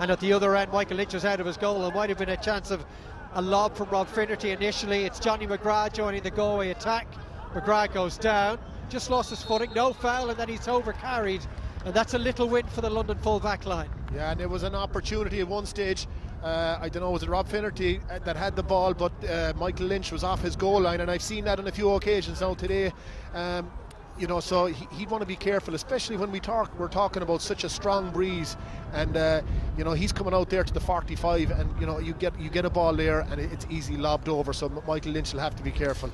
And at the other end, Michael Lynch was out of his goal. There might have been a chance of a lob from Rob Finnerty initially. It's Johnny McGrath joining the Galway attack. McGrath goes down, just lost his footing, no foul, and then he's over carried. And that's a little win for the London full back line. Yeah, and there was an opportunity at one stage. Uh, I don't know, was it Rob Finnerty uh, that had the ball, but uh, Michael Lynch was off his goal line, and I've seen that on a few occasions now today. Um, you know, so he, would want to be careful, especially when we talk. We're talking about such a strong breeze, and uh, you know he's coming out there to the 45, and you know you get you get a ball there, and it's easy lobbed over. So Michael Lynch will have to be careful.